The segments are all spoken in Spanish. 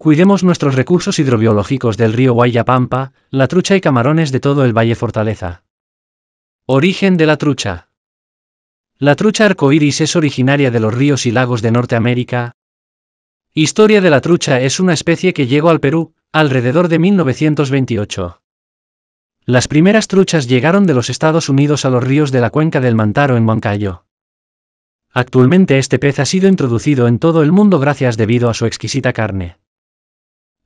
Cuidemos nuestros recursos hidrobiológicos del río Guayapampa, la trucha y camarones de todo el Valle Fortaleza. Origen de la trucha. La trucha arcoíris es originaria de los ríos y lagos de Norteamérica. Historia de la trucha es una especie que llegó al Perú, alrededor de 1928. Las primeras truchas llegaron de los Estados Unidos a los ríos de la cuenca del Mantaro en Moncayo. Actualmente este pez ha sido introducido en todo el mundo gracias debido a su exquisita carne.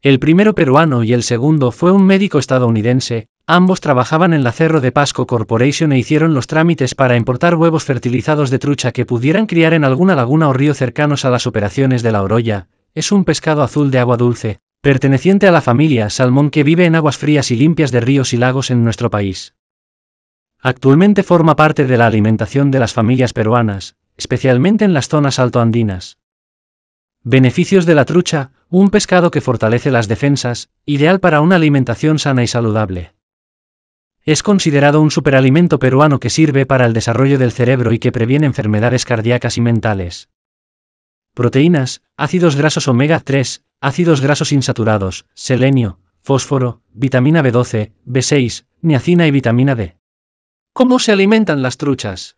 El primero peruano y el segundo fue un médico estadounidense, ambos trabajaban en la Cerro de Pasco Corporation e hicieron los trámites para importar huevos fertilizados de trucha que pudieran criar en alguna laguna o río cercanos a las operaciones de la Oroya, es un pescado azul de agua dulce, perteneciente a la familia salmón que vive en aguas frías y limpias de ríos y lagos en nuestro país. Actualmente forma parte de la alimentación de las familias peruanas, especialmente en las zonas altoandinas. Beneficios de la trucha, un pescado que fortalece las defensas, ideal para una alimentación sana y saludable. Es considerado un superalimento peruano que sirve para el desarrollo del cerebro y que previene enfermedades cardíacas y mentales. Proteínas, ácidos grasos omega 3, ácidos grasos insaturados, selenio, fósforo, vitamina B12, B6, niacina y vitamina D. ¿Cómo se alimentan las truchas?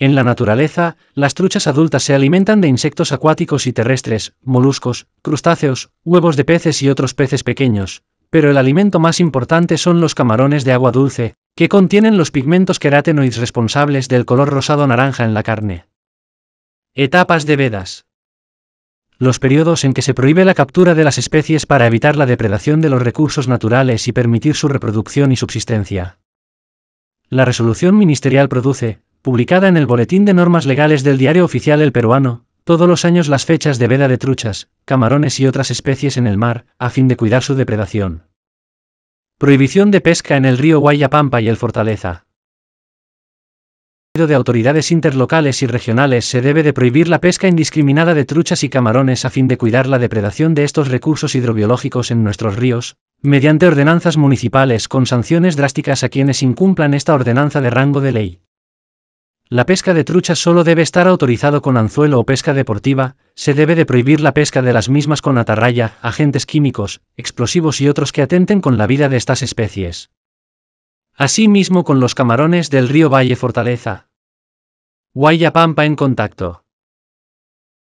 En la naturaleza, las truchas adultas se alimentan de insectos acuáticos y terrestres, moluscos, crustáceos, huevos de peces y otros peces pequeños, pero el alimento más importante son los camarones de agua dulce, que contienen los pigmentos querátenoides responsables del color rosado naranja en la carne. Etapas de vedas. Los periodos en que se prohíbe la captura de las especies para evitar la depredación de los recursos naturales y permitir su reproducción y subsistencia. La resolución ministerial produce, publicada en el Boletín de Normas Legales del Diario Oficial El Peruano, todos los años las fechas de veda de truchas, camarones y otras especies en el mar, a fin de cuidar su depredación. Prohibición de pesca en el río Guayapampa y el Fortaleza. de autoridades interlocales y regionales se debe de prohibir la pesca indiscriminada de truchas y camarones a fin de cuidar la depredación de estos recursos hidrobiológicos en nuestros ríos, mediante ordenanzas municipales con sanciones drásticas a quienes incumplan esta ordenanza de rango de ley. La pesca de truchas solo debe estar autorizado con anzuelo o pesca deportiva, se debe de prohibir la pesca de las mismas con atarraya, agentes químicos, explosivos y otros que atenten con la vida de estas especies. Asimismo con los camarones del río Valle Fortaleza. Guaya Pampa en contacto.